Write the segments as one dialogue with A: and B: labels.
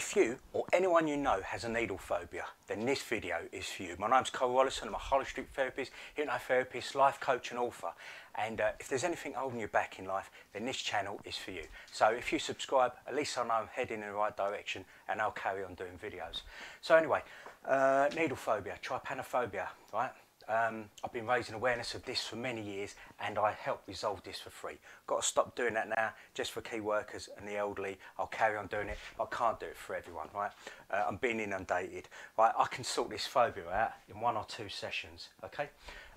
A: if you or anyone you know has a needle phobia, then this video is for you. My name's Karl Rollison, I'm a holistic therapist, hypnotherapist, life coach and author. And uh, if there's anything holding you back in life, then this channel is for you. So if you subscribe, at least I know I'm heading in the right direction and I'll carry on doing videos. So anyway, uh, needle phobia, trypanophobia, right? Um, I've been raising awareness of this for many years and I help resolve this for free. Got to stop doing that now just for key workers and the elderly. I'll carry on doing it. I can't do it for everyone, right? Uh, I'm being inundated. Right, I can sort this phobia out in one or two sessions, okay?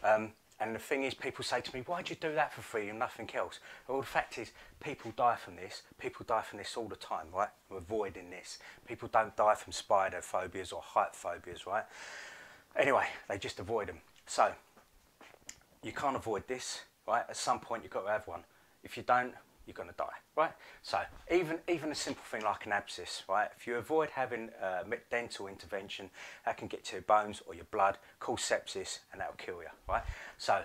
A: Um, and the thing is, people say to me, why'd you do that for free and nothing else? Well, the fact is, people die from this. People die from this all the time, right? I'm avoiding this. People don't die from spider phobias or height phobias, right? Anyway, they just avoid them. So, you can't avoid this, right? At some point, you've got to have one. If you don't, you're going to die, right? So, even, even a simple thing like an abscess, right? If you avoid having uh, a dental intervention, that can get to your bones or your blood, cause sepsis, and that'll kill you, right? So,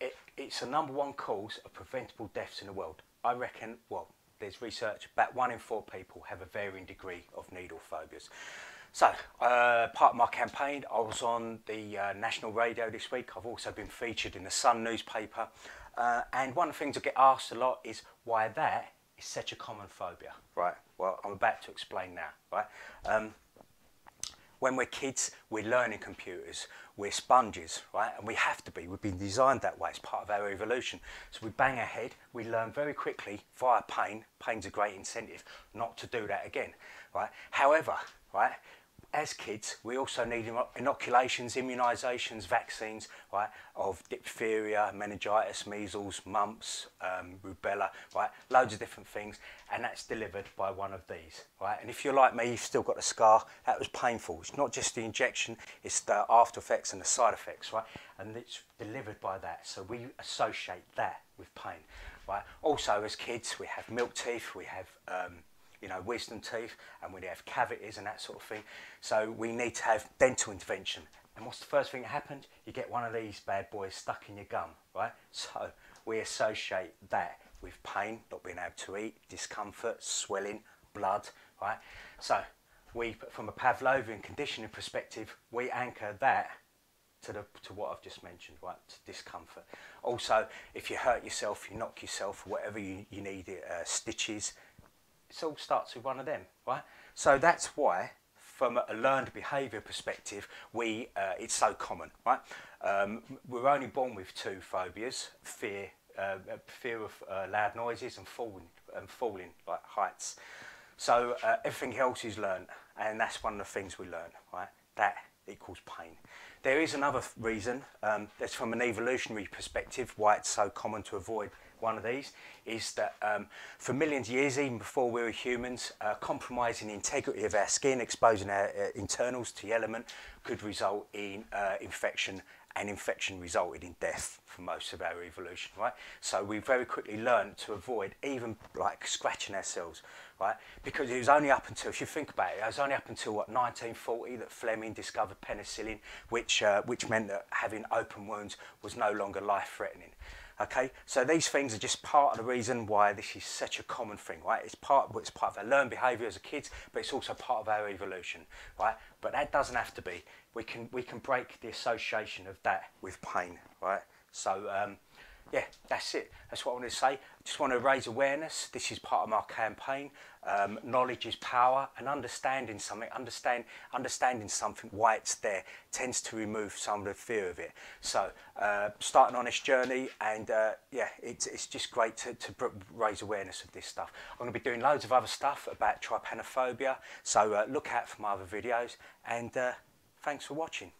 A: it, it's the number one cause of preventable deaths in the world. I reckon, well, there's research, about one in four people have a varying degree of needle phobias. So, uh, part of my campaign, I was on the uh, national radio this week. I've also been featured in the Sun newspaper. Uh, and one of the things I get asked a lot is why that is such a common phobia, right? Well, I'm about to explain now, right? Um, when we're kids, we're learning computers. We're sponges, right? And we have to be. We've been designed that way. It's part of our evolution. So we bang our head. We learn very quickly via pain. Pain's a great incentive not to do that again, right? However, right, as kids, we also need inoculations, immunisations, vaccines, right, of diphtheria, meningitis, measles, mumps, um, rubella, right, loads of different things, and that's delivered by one of these, right. And if you're like me, you've still got a scar, that was painful. It's not just the injection, it's the after effects and the side effects, right, and it's delivered by that. So we associate that with pain, right. Also, as kids, we have milk teeth, we have um, you know, wisdom teeth and when we have cavities and that sort of thing. So we need to have dental intervention. And what's the first thing that happens? You get one of these bad boys stuck in your gum, right? So we associate that with pain, not being able to eat, discomfort, swelling, blood, right? So we, from a Pavlovian conditioning perspective, we anchor that to, the, to what I've just mentioned, right, to discomfort. Also, if you hurt yourself, you knock yourself, whatever you, you need, uh, stitches, it all starts with one of them, right? So that's why, from a learned behaviour perspective, we uh, it's so common, right? Um, we're only born with two phobias: fear, uh, fear of uh, loud noises, and falling, and falling like heights. So uh, everything else is learned, and that's one of the things we learn, right? That equals pain. There is another reason, um, that's from an evolutionary perspective, why it's so common to avoid one of these is that um, for millions of years, even before we were humans, uh, compromising the integrity of our skin, exposing our uh, internals to the element, could result in uh, infection and infection resulted in death for most of our evolution, right? So we very quickly learned to avoid even like scratching ourselves, right? Because it was only up until, if you think about it, it was only up until what 1940 that Fleming discovered penicillin, which uh, which meant that having open wounds was no longer life-threatening. Okay, so these things are just part of the reason why this is such a common thing, right? It's part, it's part of our learned behaviour as a kids, but it's also part of our evolution, right? But that doesn't have to be. We can we can break the association of that with pain, right? So um, yeah, that's it. That's what I want to say. Just want to raise awareness. This is part of my campaign. Um, knowledge is power, and understanding something, understand, understanding something, why it's there, tends to remove some of the fear of it. So, uh, starting on this journey, and uh, yeah, it's, it's just great to, to raise awareness of this stuff. I'm going to be doing loads of other stuff about trypanophobia, so uh, look out for my other videos, and uh, thanks for watching.